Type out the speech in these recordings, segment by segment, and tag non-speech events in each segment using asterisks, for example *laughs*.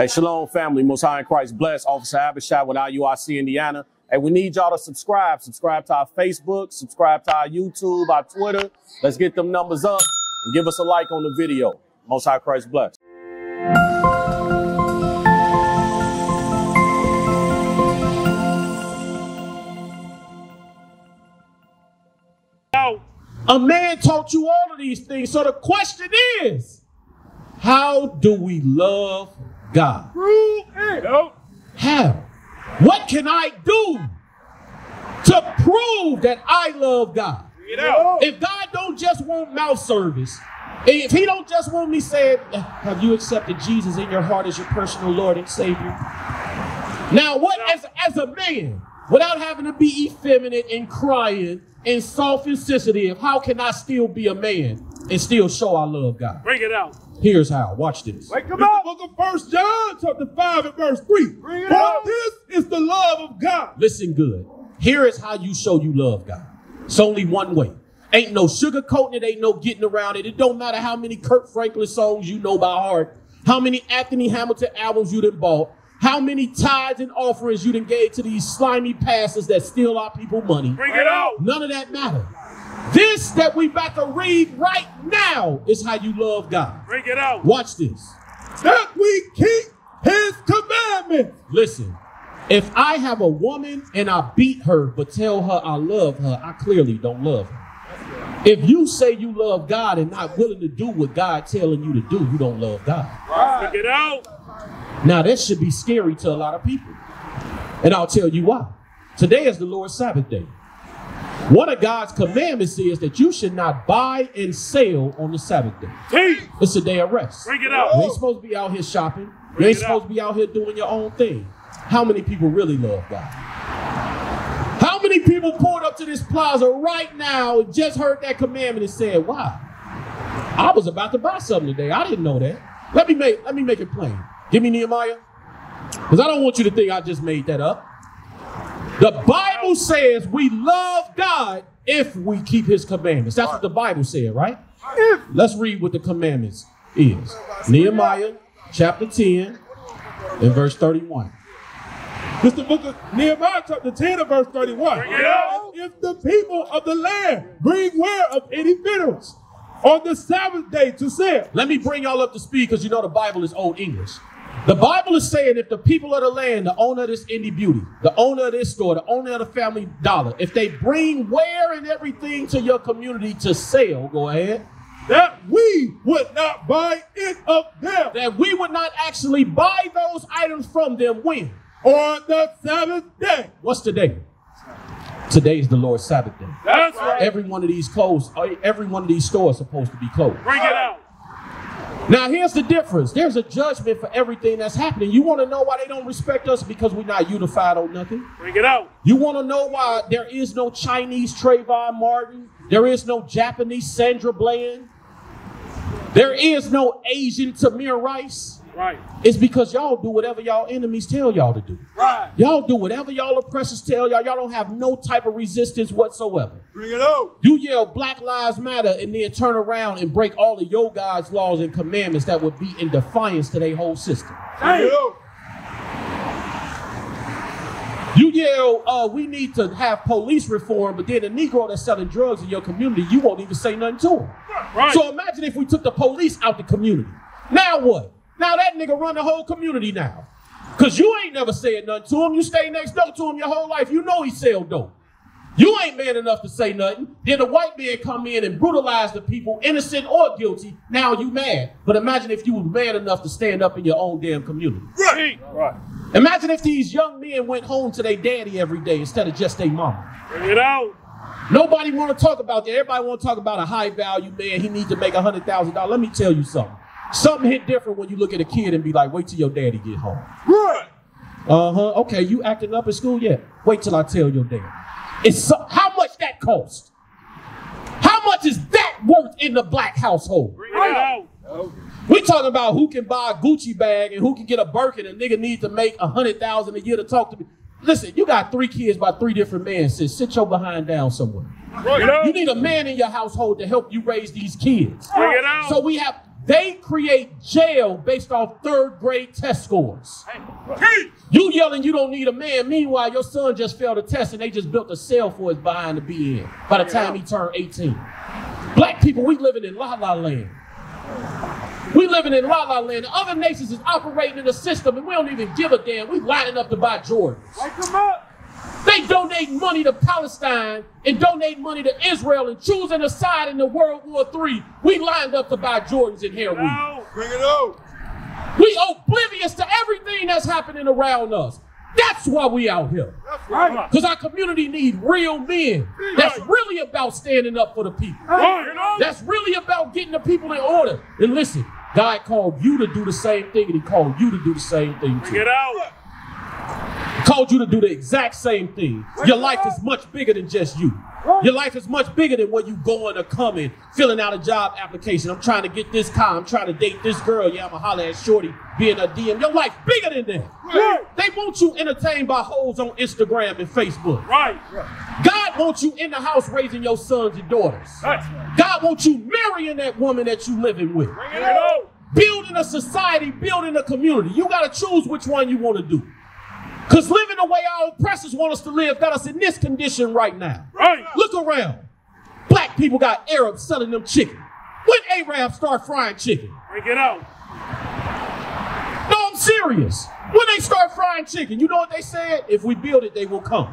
Hey, Shalom family, Most High in Christ bless. Officer Abishai with IUIC Indiana. And we need y'all to subscribe. Subscribe to our Facebook, subscribe to our YouTube, our Twitter. Let's get them numbers up and give us a like on the video. Most High Christ bless. A man taught you all of these things. So the question is, how do we love God? How? What can I do to prove that I love God? If God don't just want mouth service, if he don't just want me saying, have you accepted Jesus in your heart as your personal Lord and Savior? Now, what as, as a man, without having to be effeminate and crying and soft and sensitive, how can I still be a man and still show I love God? Bring it out. Here's how. Watch this. Wake him the up. book of First John, chapter 5 and verse 3. Bring it out. this is the love of God. Listen good. Here is how you show you love God. It's only one way. Ain't no sugarcoating it, ain't no getting around it. It don't matter how many Kirk Franklin songs you know by heart, how many Anthony Hamilton albums you done bought, how many tithes and offerings you done gave to these slimy pastors that steal our people money. Bring it out. None of that matter. This that we about to read right now is how you love God. Bring it out. Watch this. That we keep his commandments. Listen, if I have a woman and I beat her but tell her I love her, I clearly don't love her. If you say you love God and not willing to do what God telling you to do, you don't love God. Bring it out. Now that should be scary to a lot of people. And I'll tell you why. Today is the Lord's Sabbath day. One of God's commandments is that you should not buy and sell on the Sabbath day. Teach. It's a day of rest. Bring it You out. ain't supposed to be out here shopping. You Bring ain't supposed out. to be out here doing your own thing. How many people really love God? How many people pulled up to this plaza right now and just heard that commandment and said, "Wow, I was about to buy something today. I didn't know that." Let me make let me make it plain. Give me Nehemiah, because I don't want you to think I just made that up. The Bible says we love God if we keep His commandments. That's what the Bible said, right? Let's read what the commandments is. Nehemiah chapter 10 and verse 31. This is the book of Nehemiah, chapter 10 and verse 31. Bring it out. If the people of the land bring ware of any victuals on the Sabbath day to sell, Let me bring y'all up to speed because you know the Bible is Old English. The Bible is saying if the people of the land, the owner of this indie beauty, the owner of this store, the owner of the family dollar, if they bring ware and everything to your community to sell, go ahead, that we would not buy it of them that we would not actually buy those items from them when? on the Sabbath day. What's today? Today is the Lord's Sabbath day. That's right. Every one of these clothes, uh, every one of these stores supposed to be closed. Bring it out. Now, here's the difference. There's a judgment for everything that's happening. You want to know why they don't respect us? Because we're not unified on nothing. Bring it out. You want to know why there is no Chinese Trayvon Martin? There is no Japanese Sandra Bland? There is no Asian Tamir Rice? Right. It's because y'all do whatever y'all enemies tell y'all to do. Right. Y'all do whatever y'all oppressors tell y'all. Y'all don't have no type of resistance whatsoever. Bring it out. You yell Black Lives Matter and then turn around and break all of your God's laws and commandments that would be in defiance to their whole system. Bring it out. You yell, uh, we need to have police reform, but then the Negro that's selling drugs in your community, you won't even say nothing to him. Right. So imagine if we took the police out the community. Now what? Now that nigga run the whole community now. Cause you ain't never said nothing to him. You stay next door to him your whole life. You know he sell dope. You ain't man enough to say nothing. Then the white man come in and brutalize the people, innocent or guilty. Now you mad. But imagine if you was man enough to stand up in your own damn community. Right. Right. Imagine if these young men went home to their daddy every day instead of just their mama. Bring it out. Nobody want to talk about that. Everybody want to talk about a high value man. He needs to make a hundred thousand dollars. Let me tell you something. Something hit different when you look at a kid and be like, "Wait till your daddy get home." Right. Uh huh. Okay, you acting up at school yet? Wait till I tell your dad. It's so, how much that cost? How much is that worth in the black household? Bring it out. We talking about who can buy a Gucci bag and who can get a Birkin. A nigga need to make a hundred thousand a year to talk to me. Listen, you got three kids by three different men. Sis, sit your behind down somewhere. Bring it out. You need a man in your household to help you raise these kids. Bring it out. So we have They create jail based off third grade test scores. You yelling you don't need a man. Meanwhile, your son just failed a test and they just built a cell for his behind to be in by the time he turned 18. Black people, we living in la la land. We living in la la land. Other nations is operating in a system and we don't even give a damn. We lining up to buy Jordans. Wake them up. They donate money to Palestine and donate money to Israel and choosing a side in the World War III. We lined up to buy Jordans and hair weave. Now. Bring it out. We oblivious to everything that's happening around us. That's why we out here. Right. Because our community need real men. That's really about standing up for the people. Right. That's really about getting the people in order. And listen, God called you to do the same thing, and He called you to do the same thing Bring too. it out. Called you to do the exact same thing. Your life is much bigger than just you. Your life is much bigger than what you going or coming, filling out a job application. I'm trying to get this car. I'm trying to date this girl. Yeah, I'm a holler at Shorty, being a DM. Your life bigger than that. Right. They want you entertained by hoes on Instagram and Facebook. Right. God wants you in the house raising your sons and daughters. Right. God wants you marrying that woman that you living with. Bring it out. Building a society, building a community. You got to choose which one you want to do. Because living the way our oppressors want us to live got us in this condition right now. Right. Look around. Black people got Arabs selling them chicken. When Arabs start frying chicken? Bring it out. No, I'm serious. When they start frying chicken, you know what they said? If we build it, they will come.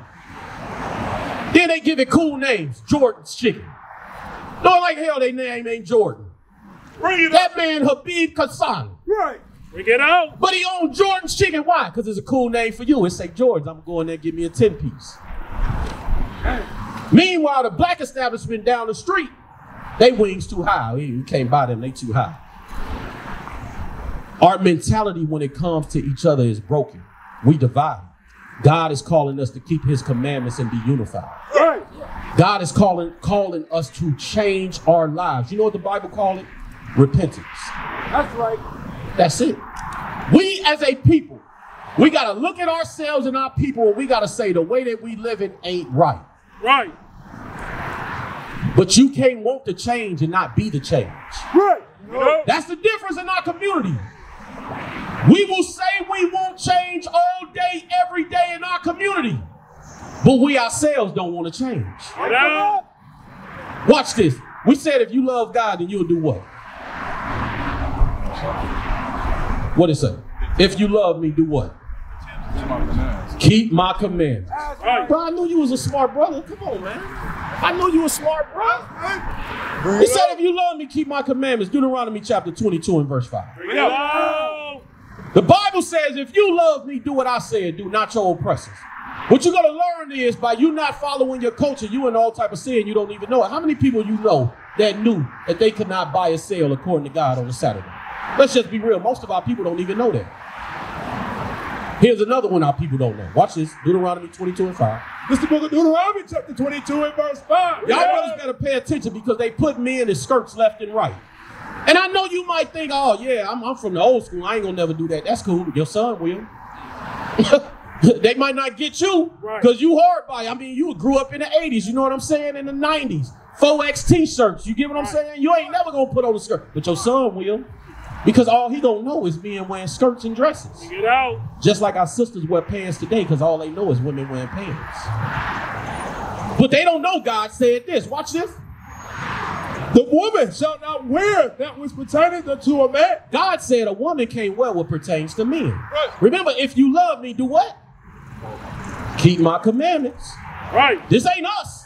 Then they give it cool names. Jordan's chicken. No, like hell, they name ain't Jordan. Bring it That out. man Habib Kassan. Right. Bring it out. But he owned Jordan's chicken. Why? Because it's a cool name for you. It say Jordan's. I'm going go in there and give me a 10 piece. Meanwhile, the black establishment down the street, they wings too high. You can't buy them, they too high. Our mentality when it comes to each other is broken. We divide. God is calling us to keep his commandments and be unified. Right. God is calling calling us to change our lives. You know what the Bible call it? Repentance. That's right. That's it. We as a people, we got to look at ourselves and our people and we got to say the way that we living ain't right. Right. But you can't want the change and not be the change. Right. Bring it out. That's the difference in our community. We will say we want change all day, every day in our community, but we ourselves don't want to change. Get. Watch this. We said if you love God, then you'll do what? What it say? If you love me, do what? Keep my commandments. Right. Bro, I knew you was a smart brother. Come on, man. I knew you was smart, bro. He said, if you love me, keep my commandments. Deuteronomy chapter 22 and verse 5. Bring it. The Bible says, if you love me, do what I say and do not your oppressors. What you're gonna learn is by you not following your culture, you in all type of sin, you don't even know it. How many people you know that knew that they could not buy a sale according to God on a Saturday? Let's just be real. Most of our people don't even know that. Here's another one our people don't know. Watch this. Deuteronomy 22 and 5. This is the book of Deuteronomy, chapter 22 and verse 5. Y'all brothers better pay attention because they put men in skirts left and right. And I know you might think, oh yeah, I'm, I'm from the old school. I ain't gonna never do that. That's cool. Your son will. *laughs* they might not get you Right. because you hard by. I mean, you grew up in the 80s. You know what I'm saying? In the 90s. 4X t-shirts. You get what I'm saying? You ain't never gonna put on a skirt. But your son will. Because all he gonna know is men wearing skirts and dresses. It out. Just like our sisters wear pants today, because all they know is women wearing pants. But they don't know God said this. Watch this. The woman shall not wear that which pertaineth unto a man. God said a woman can't wear what pertains to men. Right. Remember, if you love me, do what? Keep my commandments. Right. This ain't us.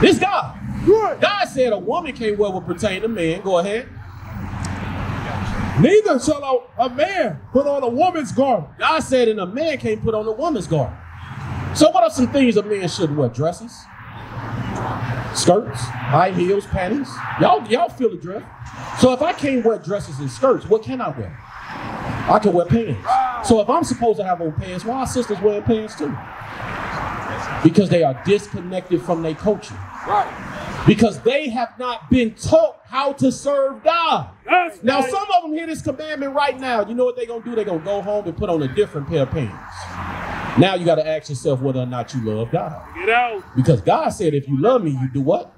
This God. Right. God said a woman can't wear what pertains to men. Go ahead. Neither shall a, a man put on a woman's garment. God said, and a man can't put on a woman's garment. So, what are some things a man should wear? Dresses, skirts, high heels, panties. Y'all, y'all feel the dress. So, if I can't wear dresses and skirts, what can I wear? I can wear pants. So, if I'm supposed to have on pants, why are sisters wearing pants too? Because they are disconnected from their culture. Because they have not been taught how to serve God. That's Now, right. some of them hear this commandment right now. You know what they're going to do? They're going to go home and put on a different pair of pants. Now you got to ask yourself whether or not you love God. Get out. Because God said, if you love me, you do what?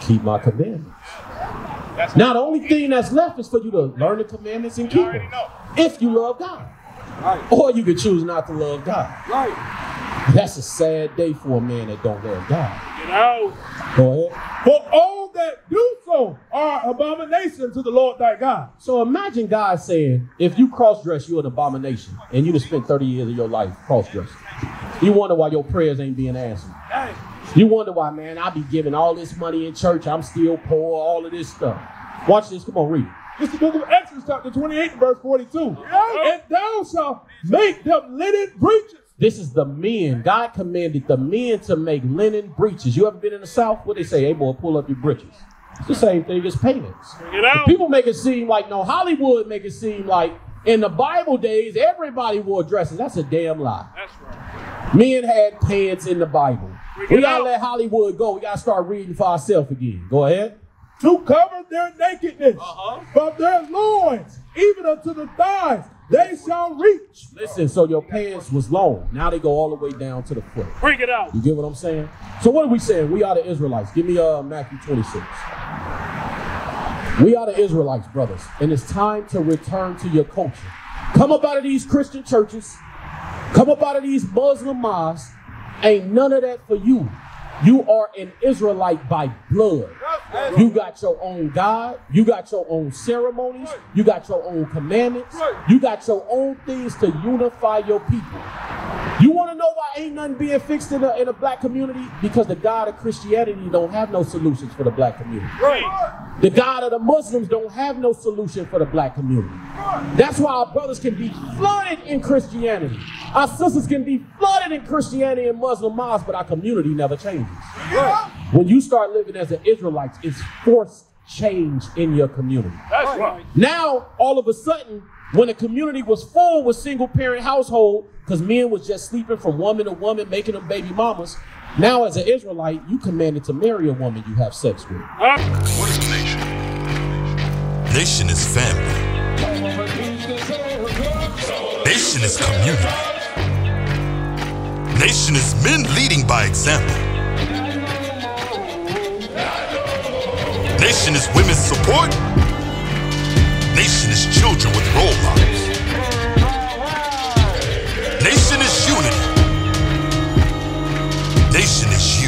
Keep my commandments. Now the only thing that's left is for you to learn the commandments and keep them. If you love God. Or you could choose not to love God. That's a sad day for a man that don't love God. Get out. Go ahead. For all that do so are abomination to the Lord thy God. So imagine God saying, if you cross dress, you're an abomination. And you just spent 30 years of your life cross dressing. You wonder why your prayers ain't being answered. You wonder why, man, I be giving all this money in church. I'm still poor, all of this stuff. Watch this. Come on, read. it. It's the book of Exodus, chapter 28, verse 42. And thou shalt make them linen breeches. This is the men. God commanded the men to make linen breeches. You ever been in the South? What they say? Hey, boy, pull up your breeches. It's the same thing as out. People make it seem like, no, Hollywood make it seem like in the Bible days, everybody wore dresses. That's a damn lie. That's right. Men had pants in the Bible. Bring We gotta out. let Hollywood go. We gotta start reading for ourselves again. Go ahead. To cover their nakedness Uh-huh. from their loins, even unto the thighs, they shall reach. Listen, so your pants was long. Now they go all the way down to the foot. Bring it out. You get what I'm saying? So what are we saying? We are the Israelites. Give me uh Matthew 26. We are the Israelites, brothers, and it's time to return to your culture. Come up out of these Christian churches, come up out of these Muslim mosques. Ain't none of that for you. You are an Israelite by blood. You got your own God. You got your own ceremonies. You got your own commandments. You got your own things to unify your people. You want to know why ain't nothing being fixed in a, in a black community? Because the God of Christianity don't have no solutions for the black community. Right. The God of the Muslims don't have no solution for the black community. That's why our brothers can be flooded in Christianity. Our sisters can be flooded in Christianity and Muslim mosques, but our community never changes. When you start living as an Israelite, it's forced change in your community. That's right. Now, all of a sudden, when the community was full with single parent household, because men was just sleeping from woman to woman, making them baby mamas. Now, as an Israelite, you commanded to marry a woman you have sex with. Huh? What is nation? Nation is family. Nation is community. Nation is men leading by example. Nation is women's support. Nation is children with role models. Nation is unity. Nation is